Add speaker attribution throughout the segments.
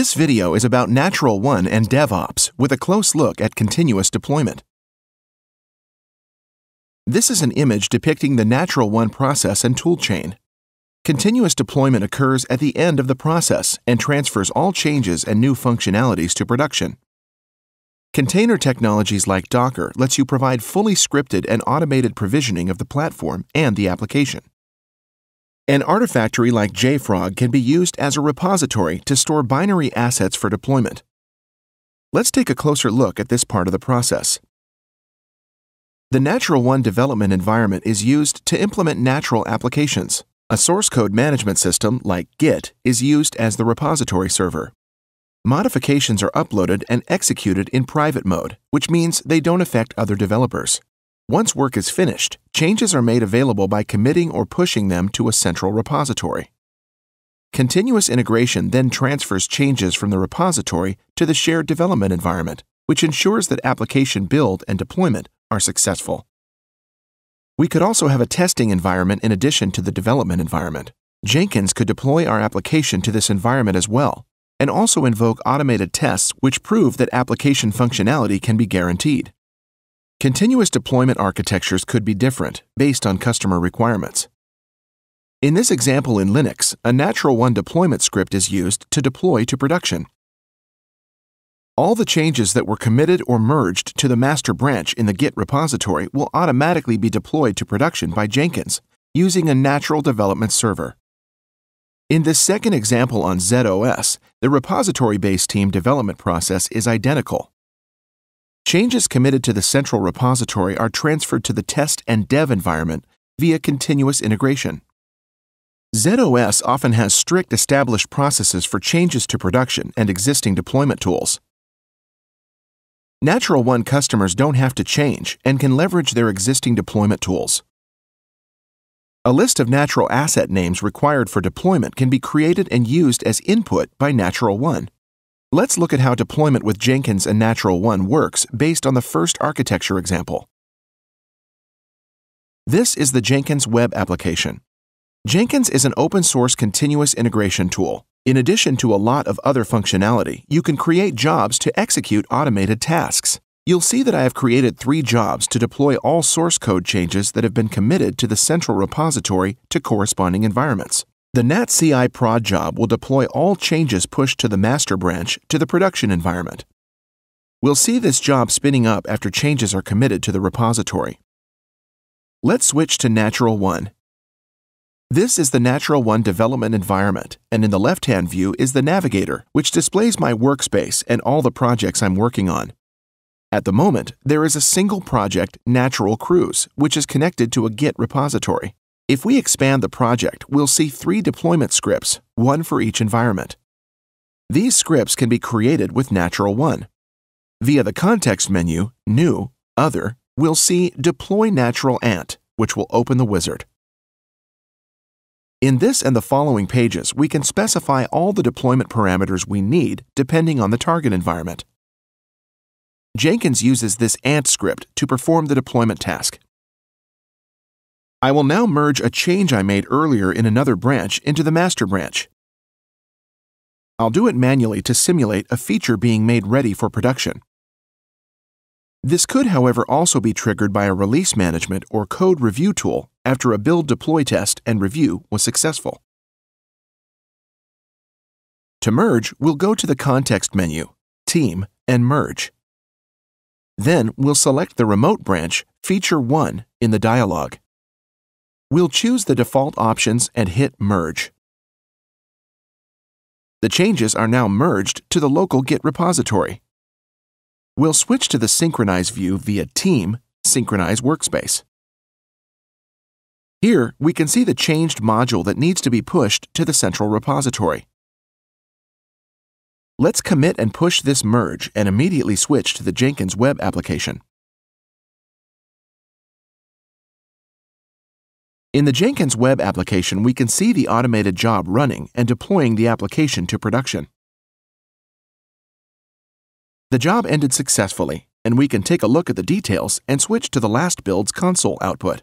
Speaker 1: This video is about NaturalONE and DevOps with a close look at continuous deployment. This is an image depicting the NaturalONE process and toolchain. Continuous deployment occurs at the end of the process and transfers all changes and new functionalities to production. Container technologies like Docker lets you provide fully scripted and automated provisioning of the platform and the application. An artifactory like JFrog can be used as a repository to store binary assets for deployment. Let's take a closer look at this part of the process. The NaturalONE development environment is used to implement natural applications. A source code management system, like Git, is used as the repository server. Modifications are uploaded and executed in private mode, which means they don't affect other developers. Once work is finished, changes are made available by committing or pushing them to a central repository. Continuous integration then transfers changes from the repository to the shared development environment, which ensures that application build and deployment are successful. We could also have a testing environment in addition to the development environment. Jenkins could deploy our application to this environment as well, and also invoke automated tests which prove that application functionality can be guaranteed. Continuous deployment architectures could be different based on customer requirements. In this example in Linux, a NaturalONE deployment script is used to deploy to production. All the changes that were committed or merged to the master branch in the Git repository will automatically be deployed to production by Jenkins using a natural development server. In this second example on z/OS, the repository-based team development process is identical. Changes committed to the central repository are transferred to the test and dev environment via continuous integration. z/OS often has strict established processes for changes to production and existing deployment tools. NaturalONE customers don't have to change and can leverage their existing deployment tools. A list of natural asset names required for deployment can be created and used as input by NaturalONE. Let's look at how deployment with Jenkins and NaturalONE works based on the first architecture example. This is the Jenkins web application. Jenkins is an open source continuous integration tool. In addition to a lot of other functionality, you can create jobs to execute automated tasks. You'll see that I have created three jobs to deploy all source code changes that have been committed to the central repository to corresponding environments. The NatCI prod job will deploy all changes pushed to the master branch to the production environment. We'll see this job spinning up after changes are committed to the repository. Let's switch to NaturalONE. This is the NaturalONE development environment, and in the left-hand view is the navigator, which displays my workspace and all the projects I'm working on. At the moment, there is a single project, Natural Cruise, which is connected to a Git repository. If we expand the project, we'll see three deployment scripts, one for each environment. These scripts can be created with NaturalONE. Via the context menu, New, Other, we'll see Deploy Natural Ant, which will open the wizard. In this and the following pages, we can specify all the deployment parameters we need depending on the target environment. Jenkins uses this Ant script to perform the deployment task. I will now merge a change I made earlier in another branch into the master branch. I'll do it manually to simulate a feature being made ready for production. This could, however, also be triggered by a release management or code review tool after a build deploy test and review was successful. To merge, we'll go to the Context menu, Team, and Merge. Then we'll select the remote branch, Feature 1, in the dialog. We'll choose the default options and hit Merge. The changes are now merged to the local Git repository. We'll switch to the Synchronize view via Team, Synchronize Workspace. Here, we can see the changed module that needs to be pushed to the central repository. Let's commit and push this merge and immediately switch to the Jenkins web application. In the Jenkins web application, we can see the automated job running and deploying the application to production. The job ended successfully, and we can take a look at the details and switch to the last build's console output.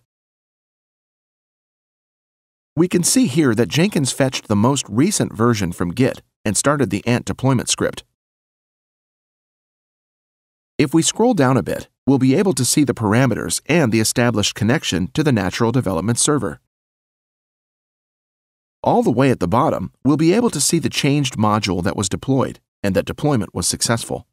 Speaker 1: We can see here that Jenkins fetched the most recent version from Git and started the Ant deployment script. If we scroll down a bit, we'll be able to see the parameters and the established connection to the Natural Development Server. All the way at the bottom, we'll be able to see the changed module that was deployed and that deployment was successful.